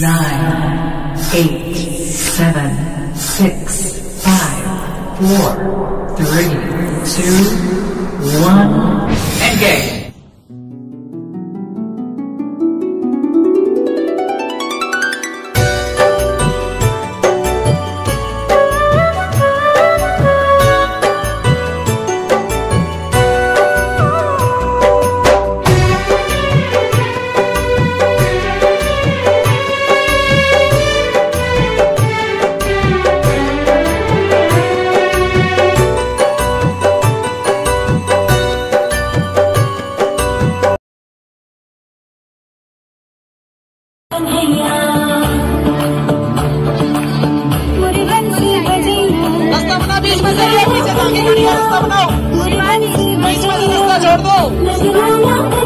nine, eight, seven, six, five, four, three, two, one, and game. से ये पीछे ताकि का रास्ता बनाओ बीच में रास्ता छोड़ दो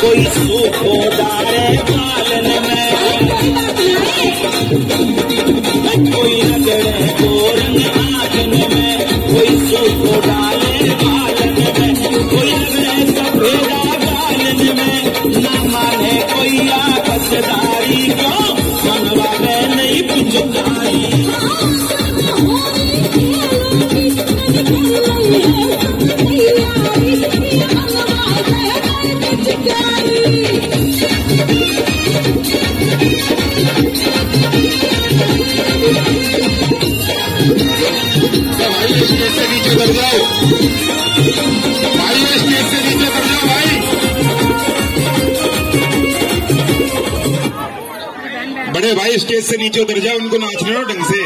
कोई सुख पालन में। कोई नजरे कोरन आजन में। कोई सुख डाले पालन में। कोई नजरे सफेदा पालन में। ना माने कोई आपसदारी को। स्टेज से नीचे उतर जाओ। भाई स्टेज से नीचे उतर जाओ भाई। बड़े भाई, स्टेज से नीचे उतर जाओ, उनको नाचने लो ढंग से।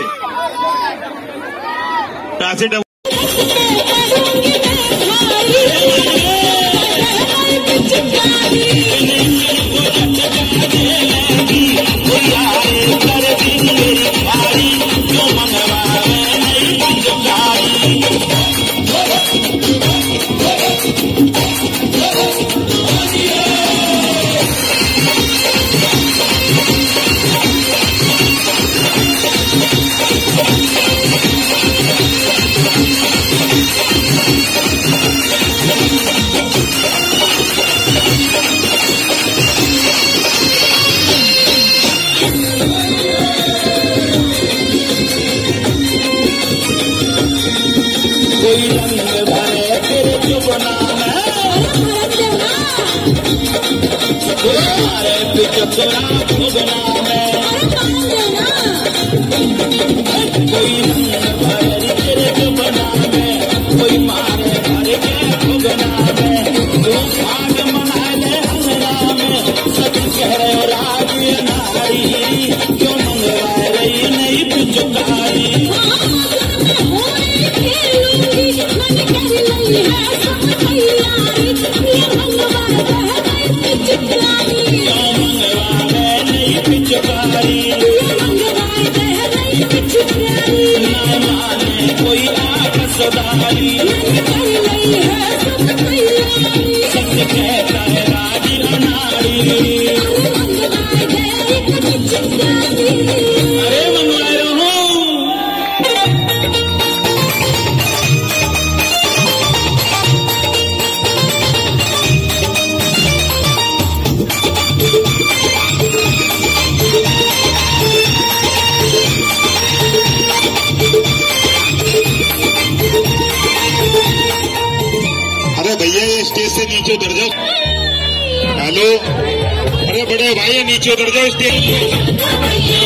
आपस दारी ये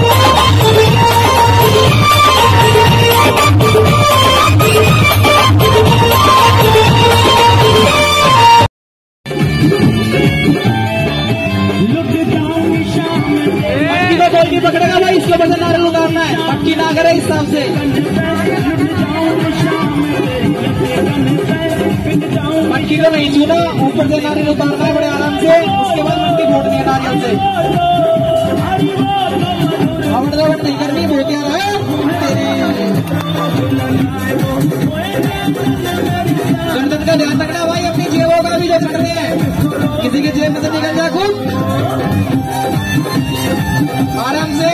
पर्दा छोड़ दे मटकी को गोल्डी पकड़ेगा भाई इसके ऊपर से नारियल उतारना है मटकी ना करे हिसाब से मटकी को नहीं छूना ऊपर से नारियल उतारना है बड़े आराम से उसके बाद मटकी फोड़नी है नारियल से। गणतंत्र का ध्यान रखना भाई अपनी जेबों का भी जो रहे हैं किसी की जेब में से निकल जाए खूब आराम से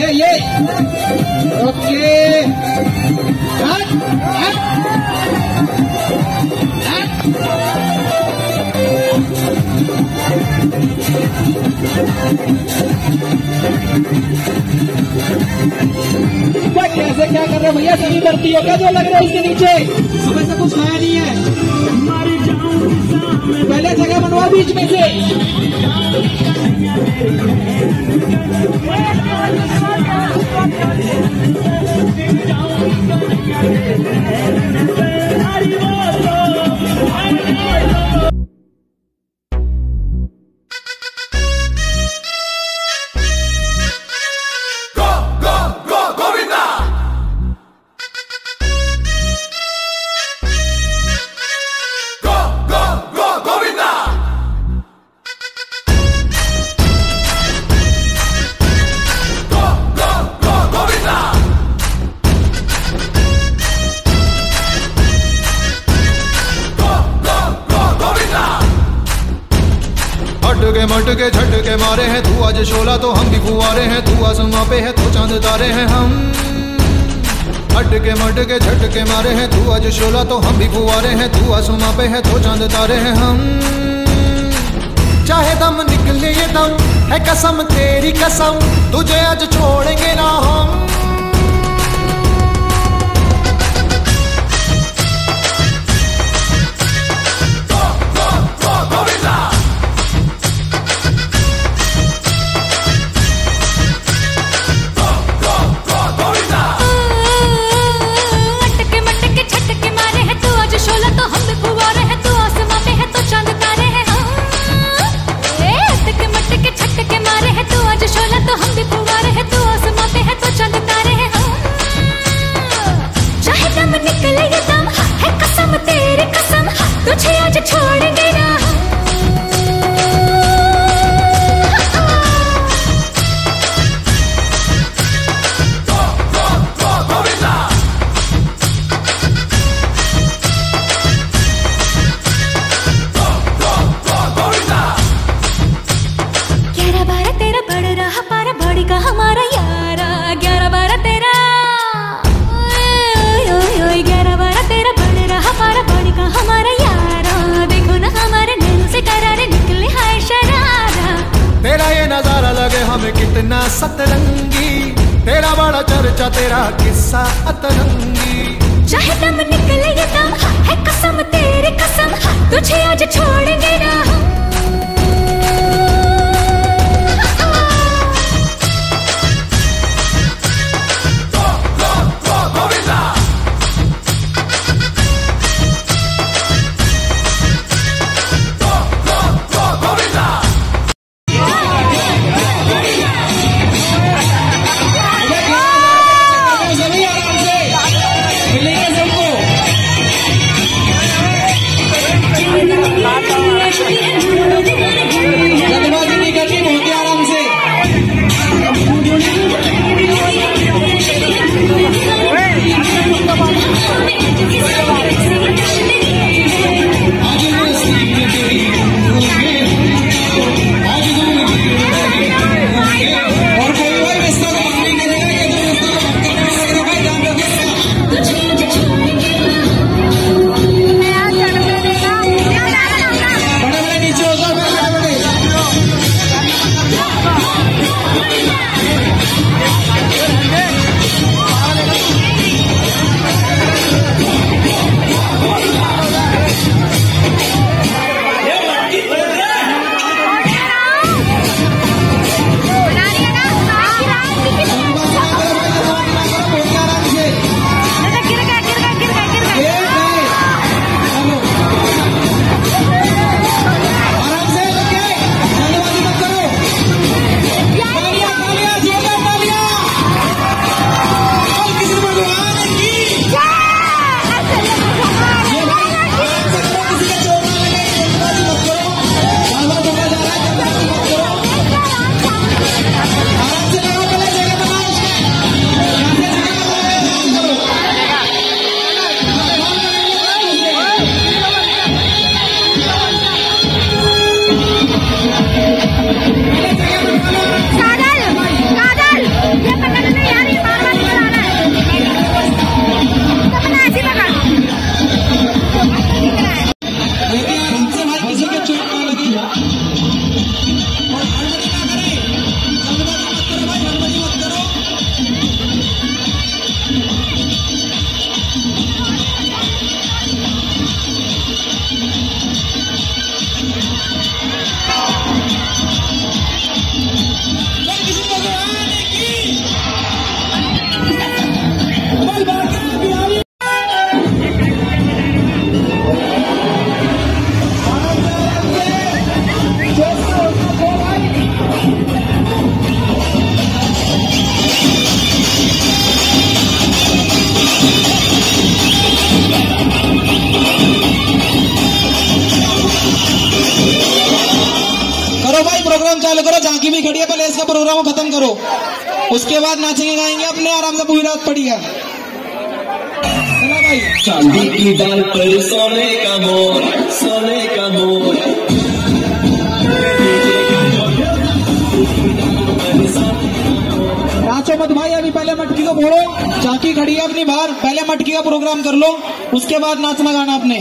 ये ये कैसे क्या कर रहे भैया? सभी भर्ती हो क्या जो लग रहा है इसके नीचे। सुबह से कुछ खाया नहीं है। पहले जगह बनवा बीच में से। हटके हैं शोला तो हम भी फुआरे हैं, तू आसमां पे है तो चाँद तारे हैं हम। अटके मटके झटके मारे हैं, तू आज शोला तो हम भी फुआरे हैं, तू आसमां पे है तो चाँद तारे हैं हम। चाहे दम निकले ये दम, है कसम तेरी कसम, तुझे आज छोड़ेंगे ना हम। सतरंगी। तेरा बड़ा चर्चा, तेरा किस्सा अतरंगी। चाहे दम निकले ये दम है, कसम तेरी कसम। तुझे आज छोड़ेंगे ना हम। प्रोग्राम खत्म करो। उसके बाद नाचेंगे गाएँगे अपने आराम से पूरी रात पड़ी है चांदी की डाल पर सोने का मोर सोने का मोर। नाचो मत भाई अभी पहले मटकी को फोड़ो। झांकी खड़ी है अपनी बाहर पहले मटकी का प्रोग्राम कर लो। उसके बाद नाचना गाना अपने।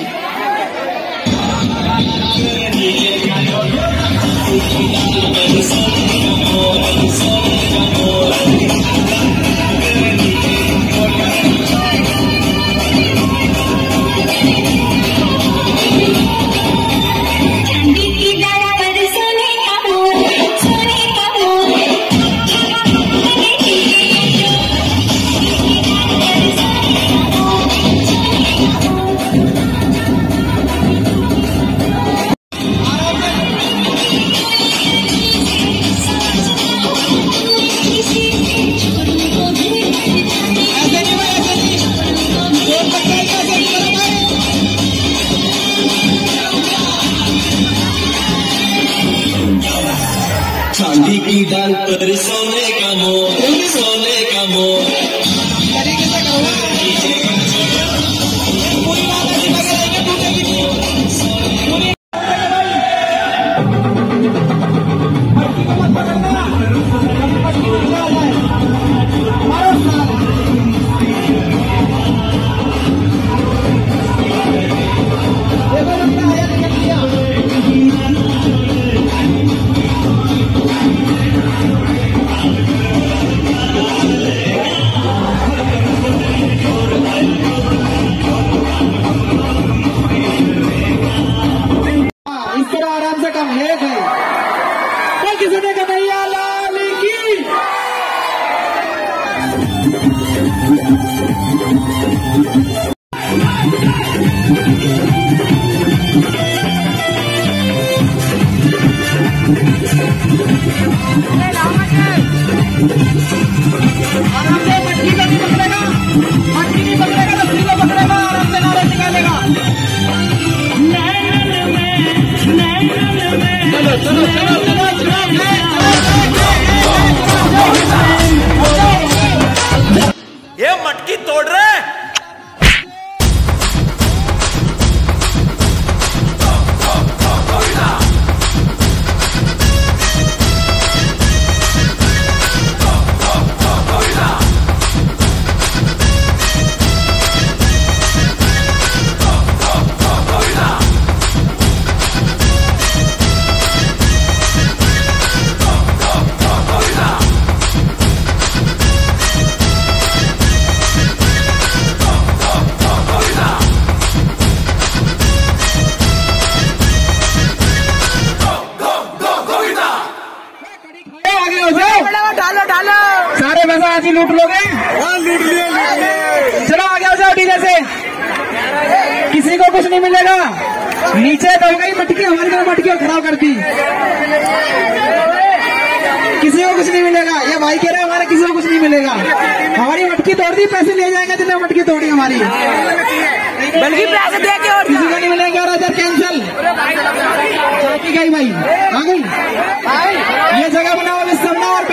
हमारी बल्कि पैसे दे के और किसी को नहीं मिलेगा और इधर कैंसिल चौकी गई भाई। आ गई ये जगह बनाओ विश्वनाथ